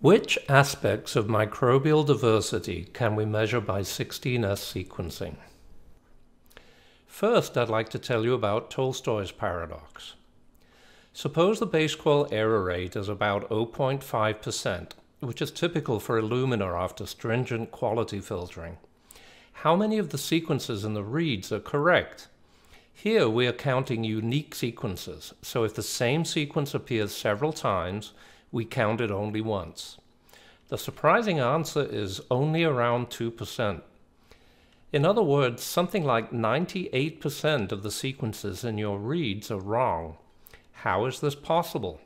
Which aspects of microbial diversity can we measure by 16S sequencing? First, I'd like to tell you about Tolstoy's paradox. Suppose the base qual error rate is about 0.5%, which is typical for Illumina after stringent quality filtering. How many of the sequences in the reads are correct? Here we are counting unique sequences, so if the same sequence appears several times, we count it only once. The surprising answer is only around 2%. In other words, something like 98% of the sequences in your reads are wrong. How is this possible?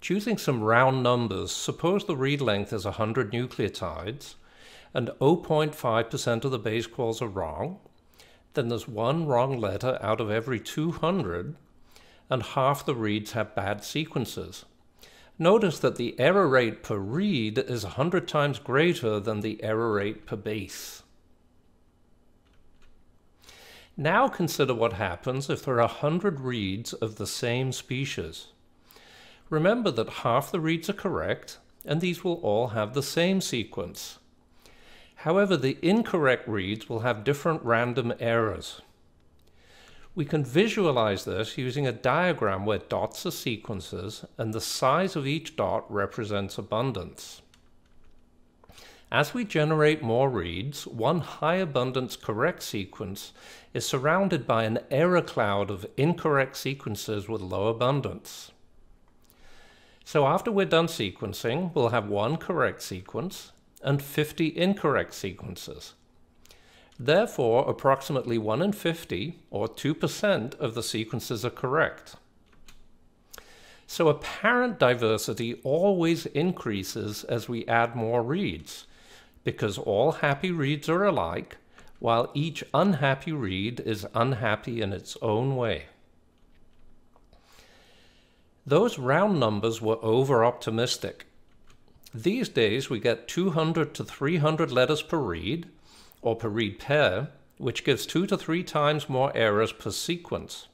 Choosing some round numbers, suppose the read length is 100 nucleotides and 0.5% of the base calls are wrong, then there's one wrong letter out of every 200 and half the reads have bad sequences. Notice that the error rate per read is 100 times greater than the error rate per base. Now consider what happens if there are 100 reads of the same species. Remember that half the reads are correct, and these will all have the same sequence. However, the incorrect reads will have different random errors. We can visualize this using a diagram where dots are sequences and the size of each dot represents abundance. As we generate more reads, one high abundance correct sequence is surrounded by an error cloud of incorrect sequences with low abundance. So after we're done sequencing, we'll have one correct sequence and 50 incorrect sequences. Therefore, approximately 1 in 50, or 2% of the sequences are correct. So apparent diversity always increases as we add more reads, because all happy reads are alike, while each unhappy read is unhappy in its own way. Those round numbers were over-optimistic. These days we get 200 to 300 letters per read, or per read pair, which gives two to three times more errors per sequence.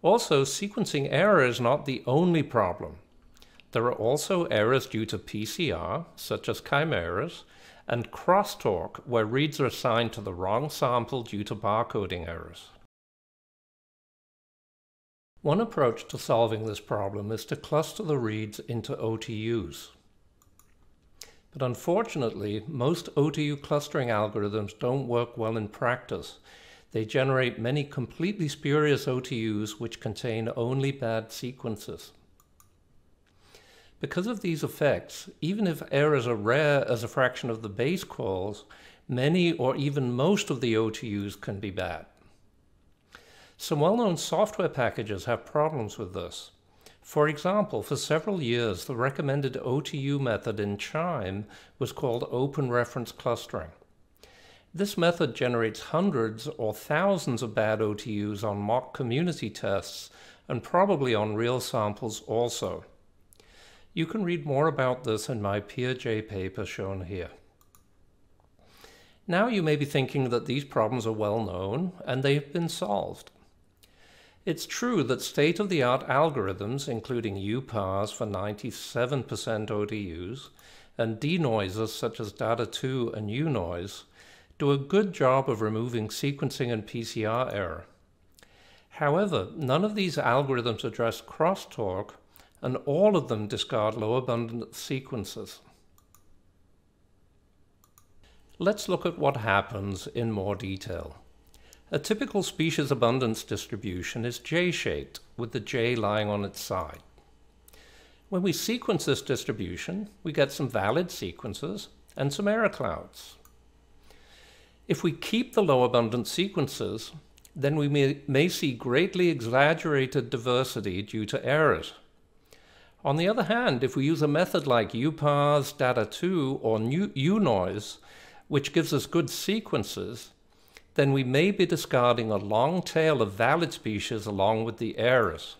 Also, sequencing error is not the only problem. There are also errors due to PCR, such as chimeras, and crosstalk, where reads are assigned to the wrong sample due to barcoding errors. One approach to solving this problem is to cluster the reads into OTUs. But unfortunately, most OTU clustering algorithms don't work well in practice. They generate many completely spurious OTUs which contain only bad sequences. Because of these effects, even if errors are rare as a fraction of the base calls, many or even most of the OTUs can be bad. Some well-known software packages have problems with this. For example, for several years, the recommended OTU method in QIIME was called Open Reference Clustering. This method generates hundreds or thousands of bad OTUs on mock community tests and probably on real samples also. You can read more about this in my PeerJ paper shown here. Now you may be thinking that these problems are well known and they've been solved. It's true that state-of-the-art algorithms, including UPARSE for 97% OTUs, and denoisers such as DADA2 and UNOISE, do a good job of removing sequencing and PCR error. However, none of these algorithms address crosstalk, and all of them discard low abundant sequences. Let's look at what happens in more detail. A typical species abundance distribution is J-shaped, with the J lying on its side. When we sequence this distribution, we get some valid sequences and some error clouds. If we keep the low abundance sequences, then we may, may see greatly exaggerated diversity due to errors. On the other hand, if we use a method like UPARSE, DADA2, or UNOISE, which gives us good sequences, then we may be discarding a long tail of valid species along with the errors.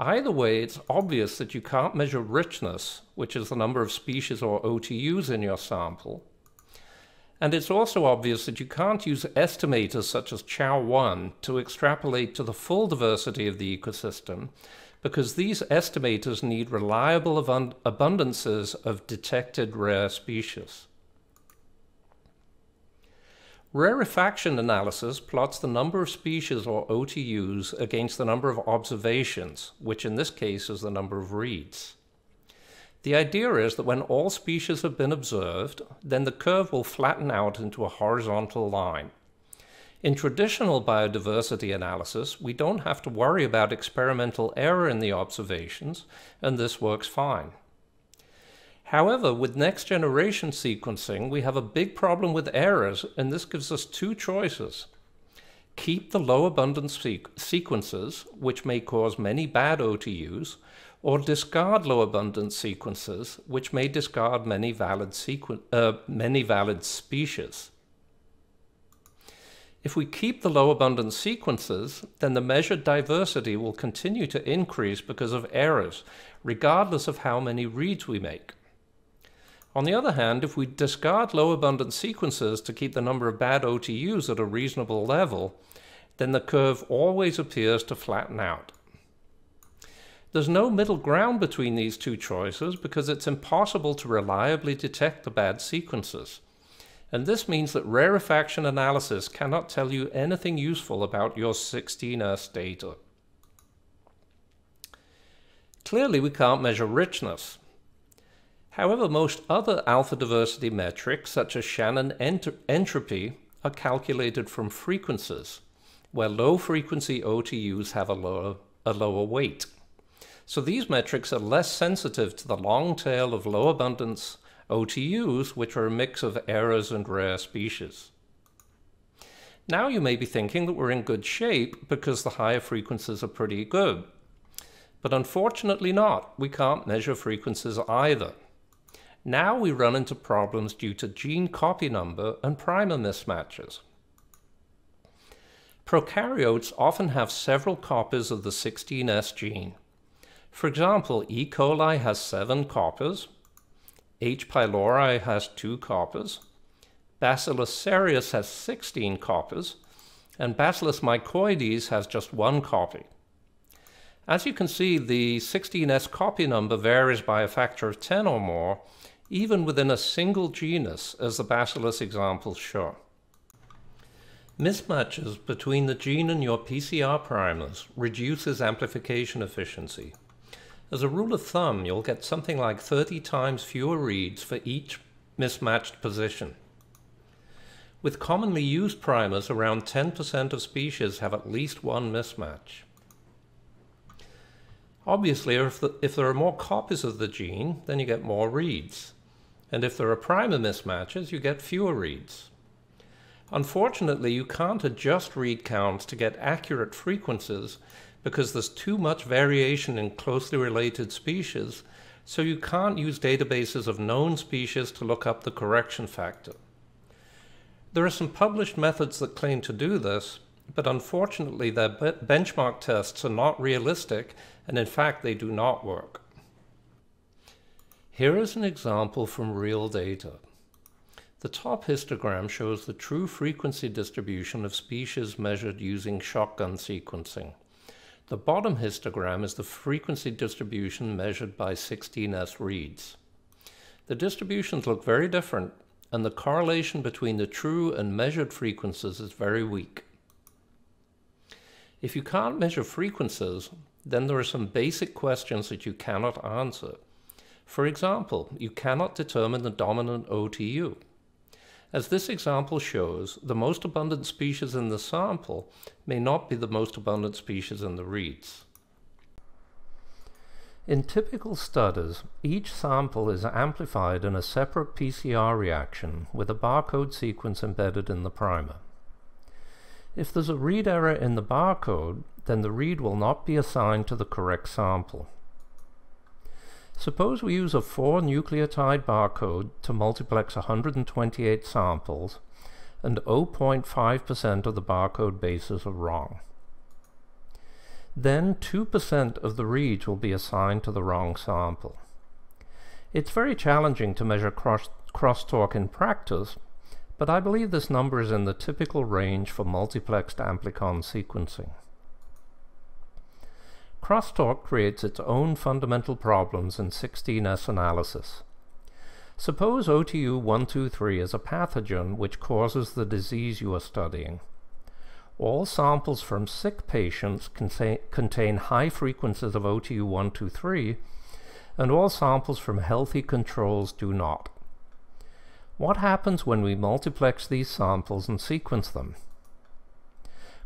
Either way, it's obvious that you can't measure richness, which is the number of species or OTUs in your sample. And it's also obvious that you can't use estimators such as Chao1 to extrapolate to the full diversity of the ecosystem, because these estimators need reliable abundances of detected rare species. Rarefaction analysis plots the number of species or OTUs against the number of observations, which in this case is the number of reads. The idea is that when all species have been observed, then the curve will flatten out into a horizontal line. In traditional biodiversity analysis, we don't have to worry about experimental error in the observations, and this works fine. However, with next generation sequencing, we have a big problem with errors, and this gives us two choices. Keep the low abundance sequences, which may cause many bad OTUs, or discard low abundance sequences, which may discard many valid, uh, many valid species. If we keep the low abundance sequences, then the measured diversity will continue to increase because of errors, regardless of how many reads we make. On the other hand, if we discard low abundance sequences to keep the number of bad OTUs at a reasonable level, then the curve always appears to flatten out. There's no middle ground between these two choices because it's impossible to reliably detect the bad sequences. And this means that rarefaction analysis cannot tell you anything useful about your 16S data. Clearly, we can't measure richness. However, most other alpha diversity metrics, such as Shannon ent entropy, are calculated from frequencies, where low frequency OTUs have a lower, a lower weight. So these metrics are less sensitive to the long tail of low abundance OTUs, which are a mix of errors and rare species. Now you may be thinking that we're in good shape because the higher frequencies are pretty good. But unfortunately not. We can't measure frequencies either. Now we run into problems due to gene copy number and primer mismatches. Prokaryotes often have several copies of the 16S gene. For example, E. coli has seven copies, H. pylori has two copies, Bacillus cereus has 16 copies, and Bacillus mycoides has just one copy. As you can see, the 16S copy number varies by a factor of 10 or more, even within a single genus, as the Bacillus examples show. Mismatches between the gene and your PCR primers reduces amplification efficiency. As a rule of thumb, you'll get something like 30 times fewer reads for each mismatched position. With commonly used primers, around 10% of species have at least one mismatch. Obviously, if, the, if there are more copies of the gene, then you get more reads and if there are primer mismatches, you get fewer reads. Unfortunately, you can't adjust read counts to get accurate frequencies because there's too much variation in closely related species, so you can't use databases of known species to look up the correction factor. There are some published methods that claim to do this, but unfortunately their benchmark tests are not realistic, and in fact they do not work. Here is an example from real data. The top histogram shows the true frequency distribution of species measured using shotgun sequencing. The bottom histogram is the frequency distribution measured by 16S reads. The distributions look very different, and the correlation between the true and measured frequencies is very weak. If you can't measure frequencies, then there are some basic questions that you cannot answer. For example, you cannot determine the dominant OTU. As this example shows, the most abundant species in the sample may not be the most abundant species in the reads. In typical studies, each sample is amplified in a separate PCR reaction with a barcode sequence embedded in the primer. If there's a read error in the barcode, then the read will not be assigned to the correct sample. Suppose we use a 4 nucleotide barcode to multiplex 128 samples and 0.5% of the barcode bases are wrong. Then 2% of the reads will be assigned to the wrong sample. It's very challenging to measure cross crosstalk in practice, but I believe this number is in the typical range for multiplexed amplicon sequencing. Crosstalk creates its own fundamental problems in 16S analysis. Suppose OTU123 is a pathogen which causes the disease you are studying. All samples from sick patients contain high frequencies of OTU123, and all samples from healthy controls do not. What happens when we multiplex these samples and sequence them?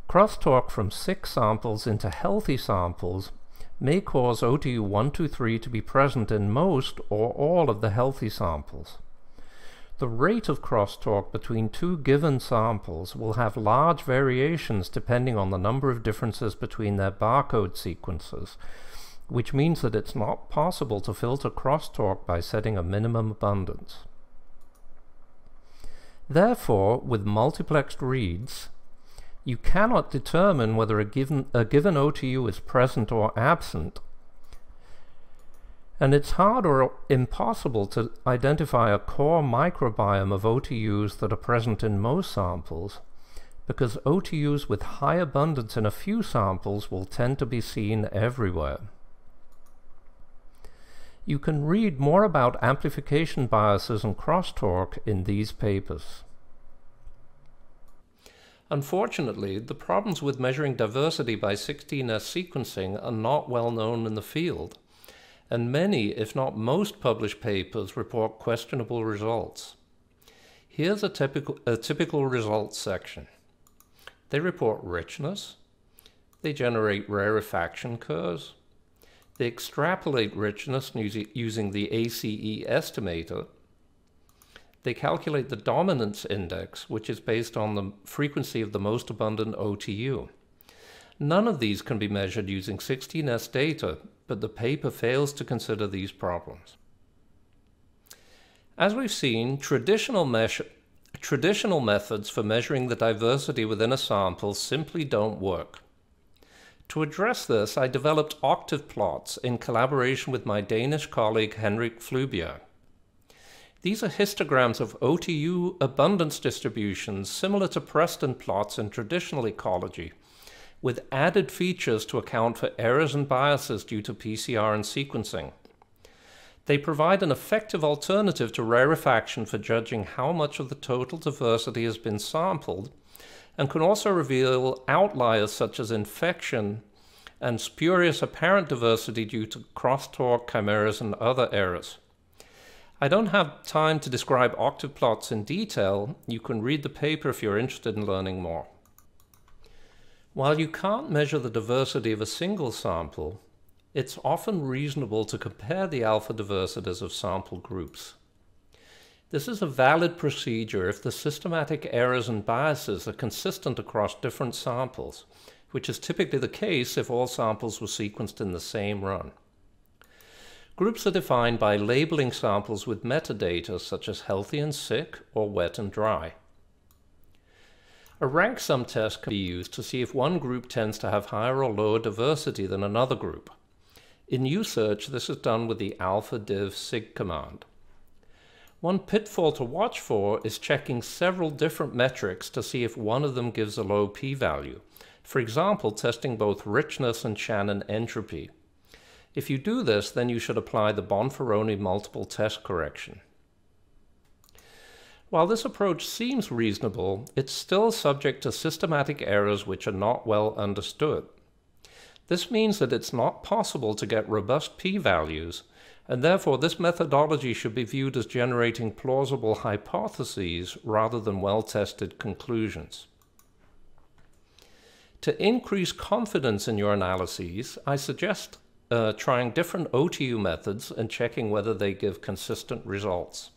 Crosstalk from sick samples into healthy samples may cause OTU123 to be present in most or all of the healthy samples. The rate of crosstalk between two given samples will have large variations depending on the number of differences between their barcode sequences, which means that it's not possible to filter crosstalk by setting a minimum abundance. Therefore, with multiplexed reads, you cannot determine whether a given, a given OTU is present or absent. And it's hard or impossible to identify a core microbiome of OTUs that are present in most samples, because OTUs with high abundance in a few samples will tend to be seen everywhere. You can read more about amplification biases and crosstalk in these papers. Unfortunately, the problems with measuring diversity by 16S sequencing are not well known in the field, and many, if not most, published papers report questionable results. Here's a typical, a typical results section. They report richness, they generate rarefaction curves, they extrapolate richness using the ACE estimator, they calculate the dominance index, which is based on the frequency of the most abundant OTU. None of these can be measured using 16S data, but the paper fails to consider these problems. As we've seen, traditional, traditional methods for measuring the diversity within a sample simply don't work. To address this, I developed octave plots in collaboration with my Danish colleague Henrik Flyvbjerg. These are histograms of OTU abundance distributions similar to Preston plots in traditional ecology, with added features to account for errors and biases due to PCR and sequencing. They provide an effective alternative to rarefaction for judging how much of the total diversity has been sampled, and can also reveal outliers such as infection and spurious apparent diversity due to crosstalk, chimeras, and other errors. I don't have time to describe octave plots in detail. You can read the paper if you're interested in learning more. While you can't measure the diversity of a single sample, it's often reasonable to compare the alpha diversities of sample groups. This is a valid procedure if the systematic errors and biases are consistent across different samples, which is typically the case if all samples were sequenced in the same run. Groups are defined by labeling samples with metadata such as healthy and sick or wet and dry. A rank sum test can be used to see if one group tends to have higher or lower diversity than another group. In USearch, this is done with the alpha div sig command. One pitfall to watch for is checking several different metrics to see if one of them gives a low p-value. For example, testing both richness and Shannon entropy. If you do this, then you should apply the Bonferroni multiple test correction. While this approach seems reasonable, it's still subject to systematic errors which are not well understood. This means that it's not possible to get robust p-values, and therefore this methodology should be viewed as generating plausible hypotheses rather than well-tested conclusions. To increase confidence in your analyses, I suggest uh, trying different OTU methods and checking whether they give consistent results.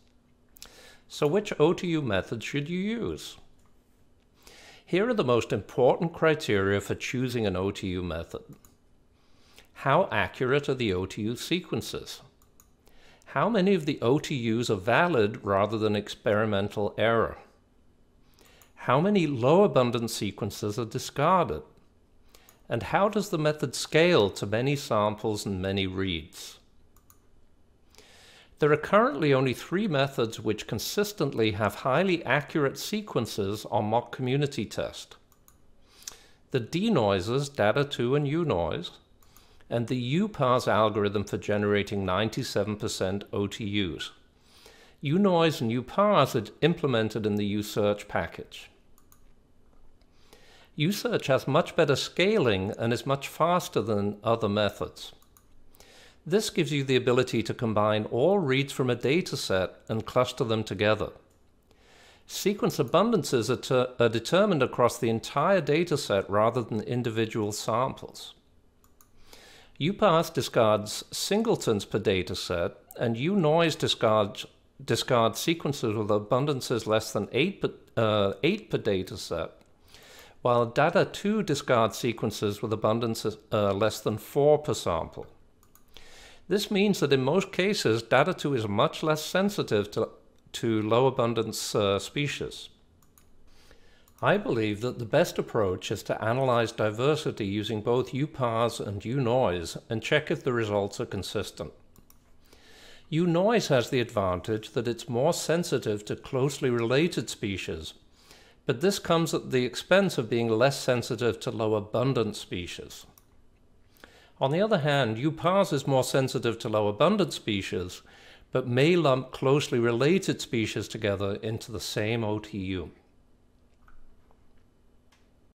So which OTU method should you use? Here are the most important criteria for choosing an OTU method. How accurate are the OTU sequences? How many of the OTUs are valid rather than experimental error? How many low abundance sequences are discarded? And how does the method scale to many samples and many reads? There are currently only three methods which consistently have highly accurate sequences on mock community test. The denoises, DADA2 and unoise, and the uParse algorithm for generating 97% OTUs. uNoise and uParse are implemented in the uSearch package. uSearch has much better scaling and is much faster than other methods. This gives you the ability to combine all reads from a dataset and cluster them together. Sequence abundances are, are, determined across the entire dataset rather than individual samples. uParse discards singletons per dataset, and uNoise discards, discards sequences with abundances less than 8 per, uh, 8 per dataset, while DADA2 discards sequences with abundances uh, less than 4 per sample. This means that in most cases, DADA2 is much less sensitive to, to low abundance uh, species. I believe that the best approach is to analyze diversity using both uParse and uNoise and check if the results are consistent. uNoise has the advantage that it's more sensitive to closely related species, but this comes at the expense of being less sensitive to low abundant species. On the other hand, uParse is more sensitive to low abundant species, but may lump closely related species together into the same OTU.